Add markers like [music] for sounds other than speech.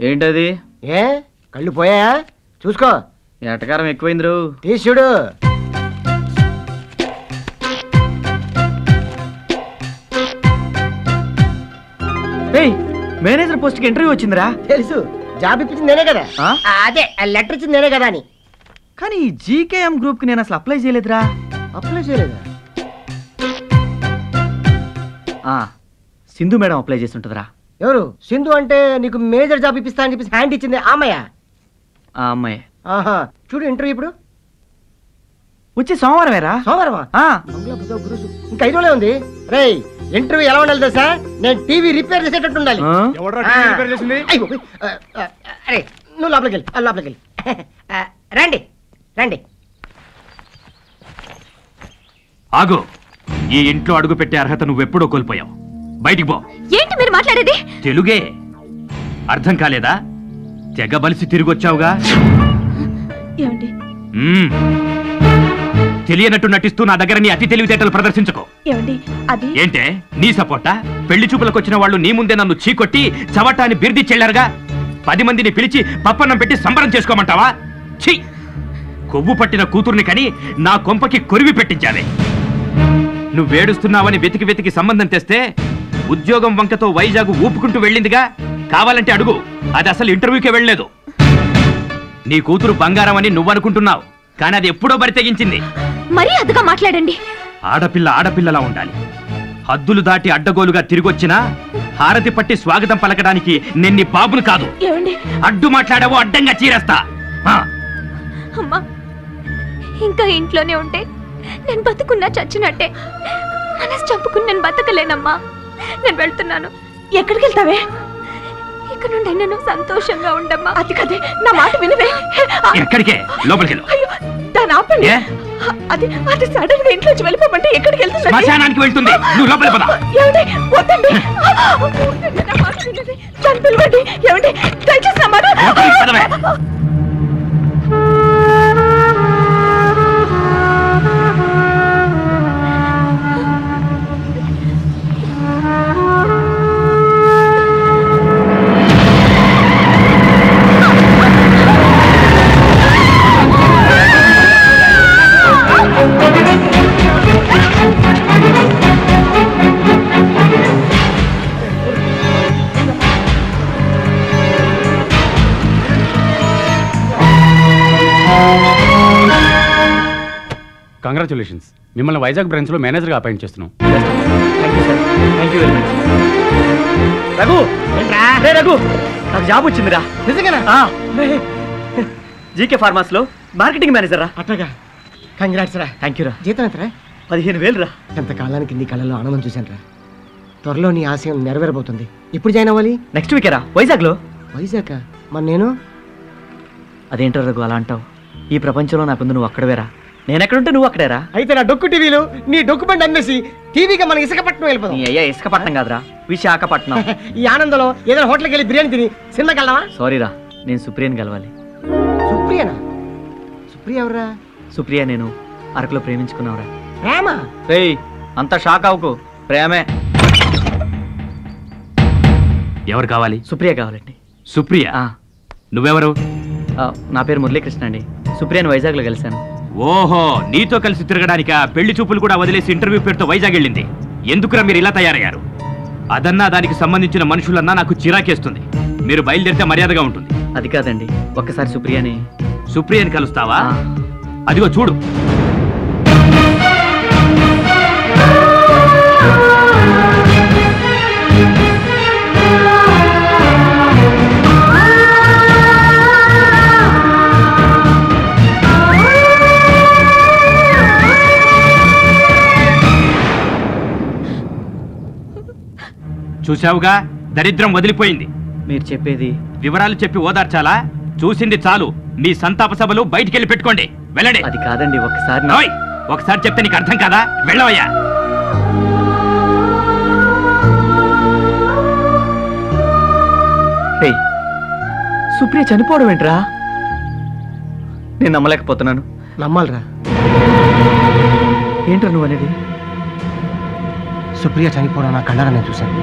ఏంటది? ఏ కళ్ళు పోయాయా? చూసుకో. ఎటకారం ఎక్కువైంది రో. తీసి చూడు. ఏయ్ మేనేజర్ పోస్ట్కి ఇంటర్వ్యూ వచ్చిందిరా. తెలుసు. జాబ్ ఇప్పించింది నేనే కదా. ఆ? ఆ, అదే లెటర్ ఇచ్చింది నేనే కదా అని. కానీ ఈ జీకేఎం గ్రూప్కి నేను అసలు అప్లై చేయలేదురా. అప్లై చేయలేదా? ఆ, సింధు మేడం అప్లై చేసి ఉంటుందిరా ఎవరు? సింధు అంటే నీకు మేజర్ జాబ్ ఇప్పిస్తా అని చెప్పేసి హ్యాండ్ ఇచ్చింది ఆమయ్య ఆ అమ్మాయి. ఆహా. చూడు ఇంటర్వ్యూ ఇప్పుడు. వచ్చే సోమవారమేరా? సోమవారమా? ఆ, మంగళ బుధ గురు సు- ఇంకా ఐదు రోజులే ఉంది. రేయ్ ఇంటర్వ్యూ ఎలా ఉండాలి తెలుసా? నేను టీవీ రిపేర్ చేసేటట్టు ఉండాలి. ఆ? ఆ. అయ్యో, ఆ, ఆ, అరే నువ్వు లోపలికి వెళ్ళి. ఆ, లోపలికి వెళ్ళి. ఆ, రండి రండి. ఆగు. ఈ ఇంట్లో అడుగు పెట్టే అర్హత నువ్వెప్పుడో కోల్పోయావు. బయటికి పో. ఏంటి మీరు మాట్లాడేది? తెలుగే. అర్థం కాలేదా? తెగ బలిసి తిరిగొచ్చావుగా. ఏమండి? మ్మ్. తెలియనట్టు నటిస్తూ నా దగ్గర నీ అతి తెలివితేటలు ప్రదర్శించుకో. ఏమండి? అది ఏంటే? నీ సపోర్టా? పెళ్ళి చూపులకు వచ్చిన వాళ్ళు నీ ముందే నన్ను చీకొట్టి చవటాన్ని బిర్ది చెల్లారుగా. పది మందిని పిలిచి పప్పన్నం పెట్టి సంబరం చేసుకోమంటావా? ఛీ! కొవ్వు పట్టిన కూతుర్ని కని నా కొంపకి కొరివి పెట్టించావే. నువ్వేడుస్తున్నావని వెతికి వెతికి సంబంధం తెస్తే ఉద్యోగం వంకతో వైజాగ్ ఊపుకుంటూ వెళ్ళిందిగా? కావాలంటే అడుగు. అది అసలు ఇంటర్వ్యూకే వెళ్ళలేదు. నీ కూతురు బంగారం అని నువ్వనుకుంటున్నావు. కానీ అది ఎప్పుడో బరి తెగించింది. మరీ అదుగా మాట్లాడండి. ఆడపిల్ల ఆడపిల్లలా ఉండాలి. హద్దులు దాటి అడ్డగోలుగా తిరిగొచ్చినా హారతి పట్టి స్వాగతం పలకడానికి నిన్ని బాబును కాదు. అడ్డు మాట్లాడావో అడ్డంగా చీరేస్తా. అమ్మా ఇంకా ఇంట్లోనే ఉంటే నేను బతుకున్నా చచ్చినట్టే. మనసు చంపుకుని నేను బతకలేనమ్మా. నేను వెళ్తున్నాను. ఎక్కడికి వెళ్తావే? ఇక్కడ నుండి నేను సంతోషంగా ఉండమ్మా. అది కదే నా మాట వినవే. ఎక్కడికే? లోపలికి అయ్యో దాని ఆపండి. ఏ? అది అది సడన్గా ఇంట్లోంచి వెళ్ళిపోమంటే ఎక్కడికి వెళ్తుంది? శ్మశానానికి వెళ్తుంది. నువ్వు లోపలికి పద. ఏమండి వద్దండి. వద్దండి, నా మాట వినండి. నన్ను కంగ్రాచులేషన్స్ మిమ్మల్ని వైజాగ్ బ్రాంచ్లో మేనేజర్గా అపాయింట్ చేస్తున్నాం. Thank you sir thank you very much Raghu! Raghu! నాకు జాబ్ వచ్చిందిరా. నిజంగానా? ఆ, జీకే ఫార్మాస్లో మార్కెటింగ్ మేనేజర్ రా. అట్టగా. కంగ్రాట్స్ రా. థ్యాంక్ యూ రా. జీతం ఎంతరా? పదిహేను వేలు రా. ఎంతకాలానికి నీ కళ్ళలో ఆనందం చూశాను రా త్వరలో నీ ఆశయం నెరవేరబోతుంది. ఎప్పుడు జాయిన్ అవ్వాలి? నెక్స్ట్ వీకే రా. వైజాగ్లో వైజాగ్? మరి నేను? అదేంటో రఘు అలా అంటావు? ఈ ప్రపంచంలో నాకుంది నువ్వు అక్కడవేరా నేను ఎక్కడుంటే నువ్వు అక్కడేరా? అయితే నా డొక్కు టీవీలు నీ డొక్కు బండి అమ్మేసి టీవీగా మన ఇసుకపట్నం నీ వెళ్ళిపోదాం అయ్యా ఇసుకపట్నం కాదురా విశాఖపట్నం. [laughs] ఈ ఆనందంలో ఏదైనా హోటల్కి వెళ్ళి బిర్యానీ తిని సినిమాకి వెళ్దామా? సారీ రా నేను సుప్రియని కలవాలి. సుప్రియనా? సుప్రియ ఎవరా సుప్రియ నేను అరకులో ప్రేమించుకున్నావురా. ప్రేమ? రేయ్ అంత షాక్ అవ్వకు ప్రేమే. ఎవరు కావాలి? సుప్రియ కావాలండి. సుప్రియ? ఆ, నువ్వెవరు? ఆ, నా పేరు మురళీకృష్ణ అండి. సుప్రియని వైజాగ్లో కలిశాను. ఓహో నీతో కలిసి తిరగడానిక పెళ్ళి చూపులు కూడా వదిలేసి ఇంటర్వ్యూ పేరుతో వైజాగ్ వెళ్ళింది. ఎందుకురా మీరు ఇలా తయారయ్యారు? అదన్నా దానికి సంబంధించిన మనుషులన్నా నాకు చిరాకేస్తుంది. మీరు బయలుదేరితే మర్యాదగా ఉంటుంది. అది కాదండి ఒక్కసారి సుప్రియని సుప్రియని కలుస్తావా? అదిగో చూడు. చూశావుగా? దరిద్రం వదిలిపోయింది. మీరు చెప్పేది వివరాలు చెప్పి ఓదార్చాలా? చూసింది చాలు. మీ సంతాప సభలు బయటికెళ్ళి పెట్టుకోండి. వెళ్ళండి. అది కాదండి ఒక్కసారి నా- ఓయ్, ఒకసారి చెప్తే నీకు అర్థం కాదా? వెళ్ళవయ్యా. రేయ్, సుప్రియ చనిపోవడం ఏంట్రా? నేను నమ్మలేకపోతున్నాను. నమ్మాలిరా. ఏంట్రా నువ్వు అనేది? సుప్రియ చనిపోవడం నా కళ్ళారా నేను చూశాను.